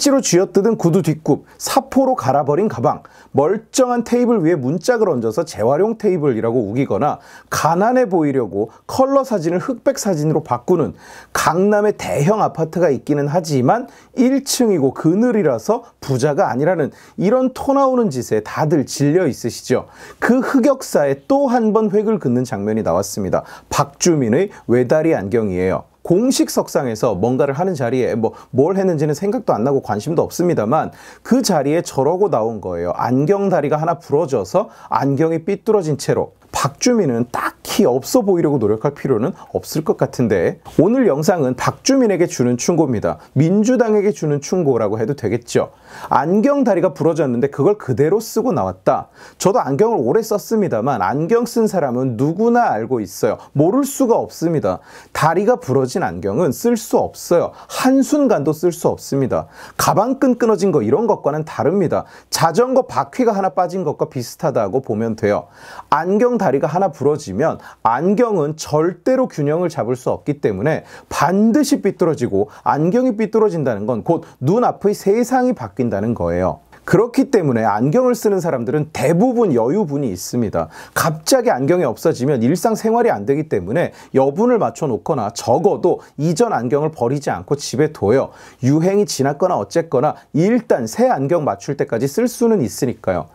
팬티로 쥐어뜯은 구두 뒷굽, 사포로 갈아버린 가방, 멀쩡한 테이블 위에 문짝을 얹어서 재활용 테이블이라고 우기거나 가난해 보이려고 컬러 사진을 흑백 사진으로 바꾸는 강남에 대형 아파트가 있기는 하지만 1층이고 그늘이라서 부자가 아니라는 이런 토 나오는 짓에 다들 질려 있으시죠. 그 흑역사에 또 한 번 획을 긋는 장면이 나왔습니다. 박주민의 외다리 안경이에요. 공식 석상에서 뭔가를 하는 자리에 뭐 뭘 했는지는 생각도 안 나고 관심도 없습니다만 그 자리에 저러고 나온 거예요. 안경 다리가 하나 부러져서 안경이 삐뚤어진 채로 박주민은 딱 히 없어 보이려고 노력할 필요는 없을 것 같은데 오늘 영상은 박주민에게 주는 충고입니다. 민주당에게 주는 충고라고 해도 되겠죠. 안경 다리가 부러졌는데 그걸 그대로 쓰고 나왔다. 저도 안경을 오래 썼습니다만 안경 쓴 사람은 누구나 알고 있어요. 모를 수가 없습니다. 다리가 부러진 안경은 쓸 수 없어요. 한순간도 쓸 수 없습니다. 가방끈 끊어진 거 이런 것과는 다릅니다. 자전거 바퀴가 하나 빠진 것과 비슷하다고 보면 돼요. 안경 다리가 하나 부러지면 안경은 절대로 균형을 잡을 수 없기 때문에 반드시 삐뚤어지고 안경이 삐뚤어진다는 건 곧 눈앞의 세상이 바뀐다는 거예요. 그렇기 때문에 안경을 쓰는 사람들은 대부분 여유분이 있습니다. 갑자기 안경이 없어지면 일상생활이 안 되기 때문에 여분을 맞춰 놓거나 적어도 이전 안경을 버리지 않고 집에 둬요. 유행이 지났거나 어쨌거나 일단 새 안경 맞출 때까지 쓸 수는 있으니까요.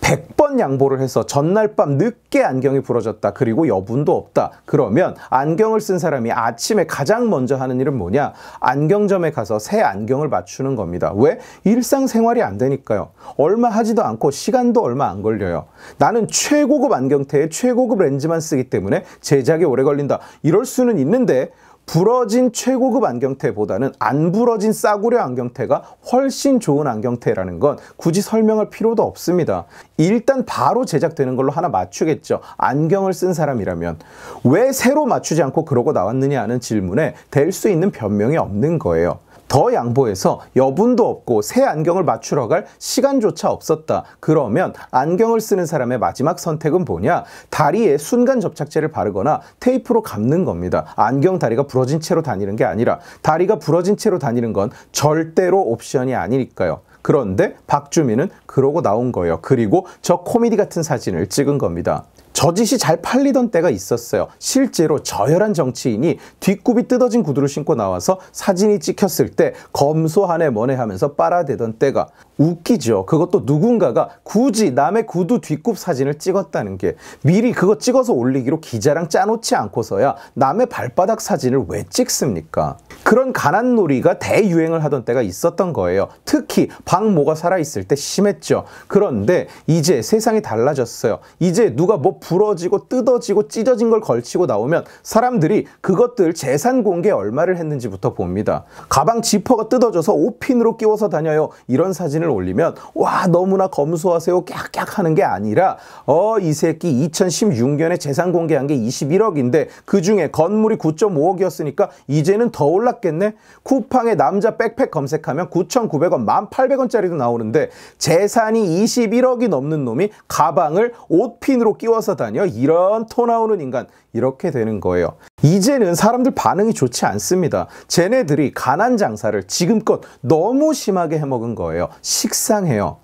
100번 양보를 해서 전날 밤 늦게 안경이 부러졌다. 그리고 여분도 없다. 그러면 안경을 쓴 사람이 아침에 가장 먼저 하는 일은 뭐냐? 안경점에 가서 새 안경을 맞추는 겁니다. 왜? 일상생활이 안 되니까요. 있어요. 얼마 하지도 않고 시간도 얼마 안 걸려요. 나는 최고급 안경테에 최고급 렌즈만 쓰기 때문에 제작이 오래 걸린다. 이럴 수는 있는데 부러진 최고급 안경테보다는 안 부러진 싸구려 안경테가 훨씬 좋은 안경테라는 건 굳이 설명할 필요도 없습니다. 일단 바로 제작되는 걸로 하나 맞추겠죠. 안경을 쓴 사람이라면. 왜 새로 맞추지 않고 그러고 나왔느냐 하는 질문에 될 수 있는 변명이 없는 거예요. 더 양보해서 여분도 없고 새 안경을 맞추러 갈 시간조차 없었다. 그러면 안경을 쓰는 사람의 마지막 선택은 뭐냐? 다리에 순간 접착제를 바르거나 테이프로 감는 겁니다. 안경 다리가 부러진 채로 다니는 게 아니라 다리가 부러진 채로 다니는 건 절대로 옵션이 아니니까요. 그런데 박주민은 그러고 나온 거예요. 그리고 저 코미디 같은 사진을 찍은 겁니다. 저짓이 잘 팔리던 때가 있었어요. 실제로 저열한 정치인이 뒷굽이 뜯어진 구두를 신고 나와서 사진이 찍혔을 때 검소하네 뭐네 하면서 빨아대던 때가 웃기죠. 그것도 누군가가 굳이 남의 구두 뒷굽 사진을 찍었다는 게 미리 그거 찍어서 올리기로 기자랑 짜놓지 않고서야 남의 발바닥 사진을 왜 찍습니까? 그런 가난놀이가 대유행을 하던 때가 있었던 거예요. 특히 박모가 살아있을 때 심했죠. 그런데 이제 세상이 달라졌어요. 이제 누가 뭐 부러지고 뜯어지고 찢어진 걸 걸치고 나오면 사람들이 그것들 재산 공개 얼마를 했는지부터 봅니다. 가방 지퍼가 뜯어져서 오핀으로 끼워서 다녀요. 이런 사진을 사진을 올리면 와 너무나 검소하세요 깍깍 하는 게 아니라 어 이 새끼 2016년에 재산 공개한 게 21억인데 그중에 건물이 9.5억이었으니까 이제는 더 올랐겠네? 쿠팡에 남자 백팩 검색하면 9,900원 1,800원짜리도 나오는데 재산이 21억이 넘는 놈이 가방을 옷핀으로 끼워서 다녀? 이런 토 나오는 인간 이렇게 되는 거예요. 이제는 사람들 반응이 좋지 않습니다. 쟤네들이 가난 장사를 지금껏 너무 심하게 해먹은 거예요. 식상해요.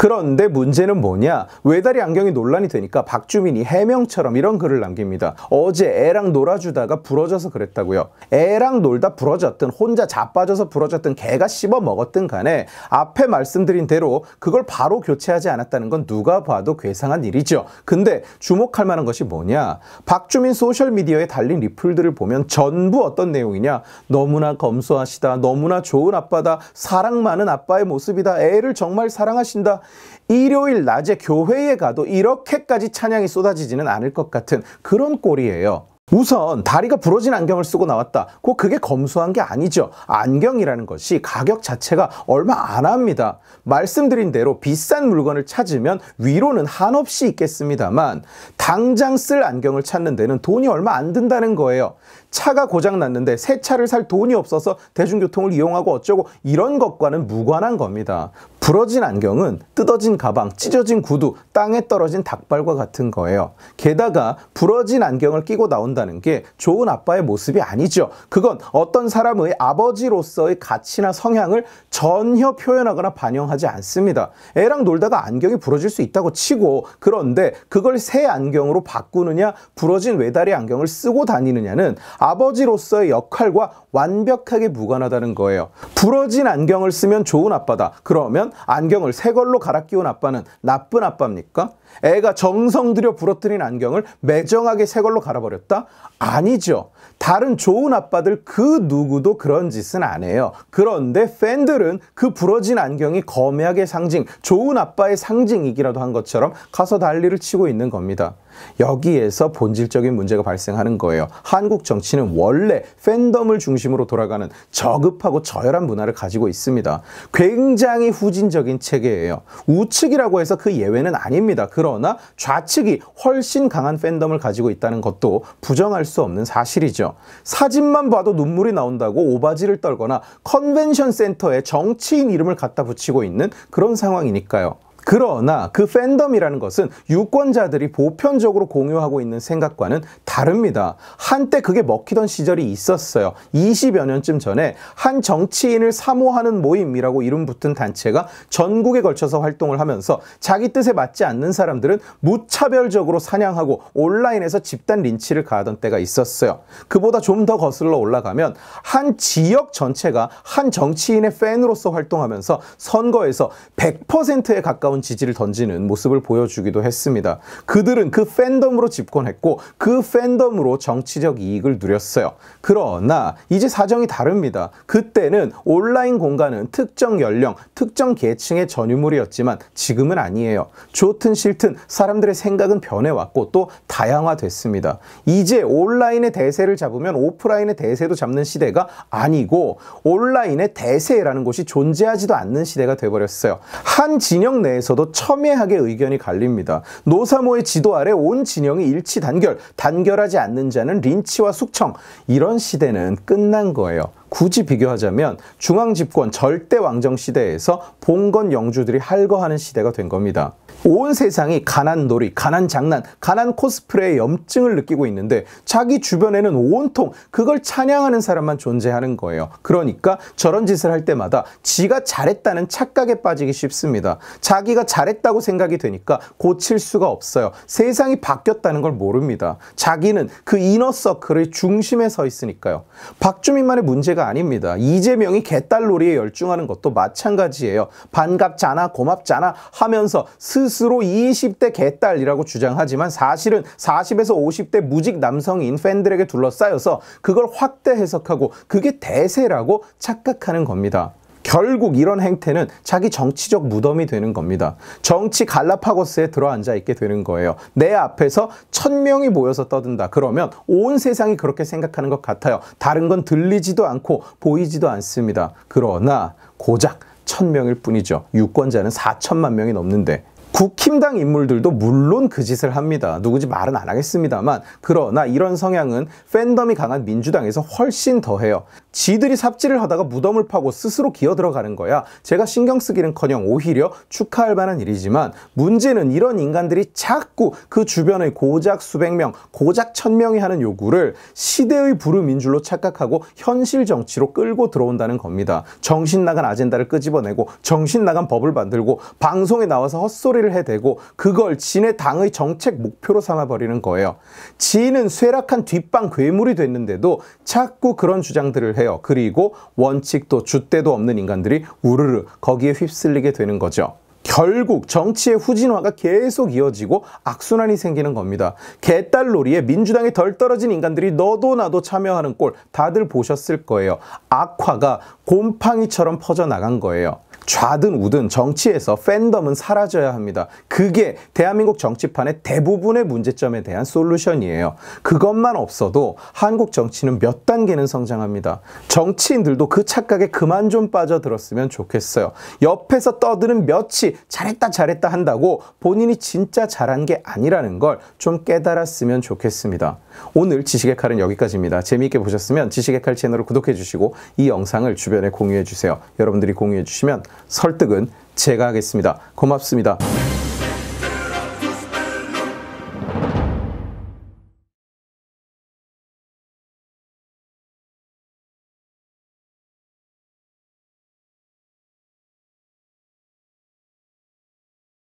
그런데 문제는 뭐냐? 외다리 안경이 논란이 되니까 박주민이 해명처럼 이런 글을 남깁니다. 어제 애랑 놀아주다가 부러져서 그랬다고요. 애랑 놀다 부러졌든 혼자 자빠져서 부러졌든 개가 씹어 먹었든 간에 앞에 말씀드린 대로 그걸 바로 교체하지 않았다는 건 누가 봐도 괴상한 일이죠. 근데 주목할 만한 것이 뭐냐? 박주민 소셜미디어에 달린 리플들을 보면 전부 어떤 내용이냐? 너무나 검소하시다. 너무나 좋은 아빠다. 사랑 많은 아빠의 모습이다. 애를 정말 사랑하신다. 일요일 낮에 교회에 가도 이렇게까지 찬양이 쏟아지지는 않을 것 같은 그런 꼴이에요. 우선 다리가 부러진 안경을 쓰고 나왔다. 꼭 그게 검소한 게 아니죠. 안경이라는 것이 가격 자체가 얼마 안 합니다. 말씀드린 대로 비싼 물건을 찾으면 위로는 한없이 있겠습니다만 당장 쓸 안경을 찾는 데는 돈이 얼마 안 든다는 거예요. 차가 고장 났는데 새 차를 살 돈이 없어서 대중교통을 이용하고 어쩌고 이런 것과는 무관한 겁니다. 부러진 안경은 뜯어진 가방, 찢어진 구두, 땅에 떨어진 닭발과 같은 거예요. 게다가 부러진 안경을 끼고 나온다는 게 좋은 아빠의 모습이 아니죠. 그건 어떤 사람의 아버지로서의 가치나 성향을 전혀 표현하거나 반영하지 않습니다. 애랑 놀다가 안경이 부러질 수 있다고 치고 그런데 그걸 새 안경으로 바꾸느냐 부러진 외다리 안경을 쓰고 다니느냐는 아버지로서의 역할과 완벽하게 무관하다는 거예요. 부러진 안경을 쓰면 좋은 아빠다. 그러면 안경을 새 걸로 갈아 끼운 아빠는 나쁜 아빠입니까? 애가 정성 들여 부러뜨린 안경을 매정하게 새 걸로 갈아버렸다? 아니죠. 다른 좋은 아빠들 그 누구도 그런 짓은 안 해요. 그런데 팬들은 그 부러진 안경이 거매하게 상징, 좋은 아빠의 상징이기라도 한 것처럼 가서 난리를 치고 있는 겁니다. 여기에서 본질적인 문제가 발생하는 거예요. 한국 정치는 원래 팬덤을 중심으로 돌아가는 저급하고 저열한 문화를 가지고 있습니다. 굉장히 후진적인 체계예요. 우측이라고 해서 그 예외는 아닙니다. 그 러나 좌측이 훨씬 강한 팬덤을 가지고 있다는 것도 부정할 수 없는 사실이죠. 사진만 봐도 눈물이 나온다고 오바지를 떨거나 컨벤션 센터에 정치인 이름을 갖다 붙이고 있는 그런 상황이니까요. 그러나 그 팬덤이라는 것은 유권자들이 보편적으로 공유하고 있는 생각과는 다릅니다. 한때 그게 먹히던 시절이 있었어요. 20여 년쯤 전에 한 정치인을 사모하는 모임이라고 이름 붙은 단체가 전국에 걸쳐서 활동을 하면서 자기 뜻에 맞지 않는 사람들은 무차별적으로 사냥하고 온라인에서 집단 린치를 가하던 때가 있었어요. 그보다 좀 더 거슬러 올라가면 한 지역 전체가 한 정치인의 팬으로서 활동하면서 선거에서 100%에 가까운 지지를 던지는 모습을 보여주기도 했습니다. 그들은 그 팬덤으로 집권했고 그 팬덤으로 정치적 이익을 누렸어요. 그러나 이제 사정이 다릅니다. 그때는 온라인 공간은 특정 연령, 특정 계층의 전유물이었지만 지금은 아니에요. 좋든 싫든 사람들의 생각은 변해왔고 또 다양화됐습니다. 이제 온라인의 대세를 잡으면 오프라인의 대세도 잡는 시대가 아니고 온라인의 대세라는 곳이 존재하지도 않는 시대가 돼버렸어요. 한 진영 내에서 대해서도 첨예하게 의견이 갈립니다. 노사모의 지도 아래 온 진영이 일치 단결, 단결하지 않는 자는 린치와 숙청. 이런 시대는 끝난 거예요. 굳이 비교하자면 중앙 집권 절대 왕정 시대에서 봉건 영주들이 할거하는 시대가 된 겁니다. 온 세상이 가난 놀이, 가난 장난, 가난 코스프레의 염증을 느끼고 있는데 자기 주변에는 온통 그걸 찬양하는 사람만 존재하는 거예요. 그러니까 저런 짓을 할 때마다 지가 잘했다는 착각에 빠지기 쉽습니다. 자기가 잘했다고 생각이 되니까 고칠 수가 없어요. 세상이 바뀌었다는 걸 모릅니다. 자기는 그 이너서클의 중심에 서 있으니까요. 박주민만의 문제가 아닙니다. 이재명이 개딸놀이에 열중하는 것도 마찬가지예요. 반갑잖아, 고맙잖아 하면서 스 스스로 20대 개딸이라고 주장하지만 사실은 40에서 50대 무직 남성인 팬들에게 둘러싸여서 그걸 확대 해석하고 그게 대세라고 착각하는 겁니다. 결국 이런 행태는 자기 정치적 무덤이 되는 겁니다. 정치 갈라파고스에 들어앉아 있게 되는 거예요. 내 앞에서 천 명이 모여서 떠든다. 그러면 온 세상이 그렇게 생각하는 것 같아요. 다른 건 들리지도 않고 보이지도 않습니다. 그러나 고작 천 명일 뿐이죠. 유권자는 4천만 명이 넘는데 국힘당 인물들도 물론 그 짓을 합니다. 누구지 말은 안 하겠습니다만 그러나 이런 성향은 팬덤이 강한 민주당에서 훨씬 더해요. 지들이 삽질을 하다가 무덤을 파고 스스로 기어 들어가는 거야. 제가 신경 쓰기는커녕 오히려 축하할 만한 일이지만 문제는 이런 인간들이 자꾸 그 주변의 고작 수백 명, 고작 천 명이 하는 요구를 시대의 부르민줄로 착각하고 현실 정치로 끌고 들어온다는 겁니다. 정신 나간 아젠다를 끄집어내고 정신 나간 법을 만들고 방송에 나와서 헛소리를 해대고 그걸 진의 당의 정책 목표로 삼아버리는 거예요. 지는 쇠락한 뒷방 괴물이 됐는데도 자꾸 그런 주장들을 해요. 그리고 원칙도 줏대도 없는 인간들이 우르르 거기에 휩쓸리게 되는 거죠. 결국 정치의 후진화가 계속 이어지고 악순환이 생기는 겁니다. 개딸놀이에 민주당에 덜 떨어진 인간들이 너도 나도 참여하는 꼴 다들 보셨을 거예요. 악화가 곰팡이처럼 퍼져나간 거예요. 좌든 우든 정치에서 팬덤은 사라져야 합니다. 그게 대한민국 정치판의 대부분의 문제점에 대한 솔루션이에요. 그것만 없어도 한국 정치는 몇 단계는 성장합니다. 정치인들도 그 착각에 그만 좀 빠져들었으면 좋겠어요. 옆에서 떠드는 몇이 잘했다 잘했다 한다고 본인이 진짜 잘한 게 아니라는 걸 좀 깨달았으면 좋겠습니다. 오늘 지식의 칼은 여기까지입니다. 재미있게 보셨으면 지식의 칼 채널을 구독해 주시고 이 영상을 주변에 공유해 주세요. 여러분들이 공유해 주시면 설득은 제가 하겠습니다. 고맙습니다.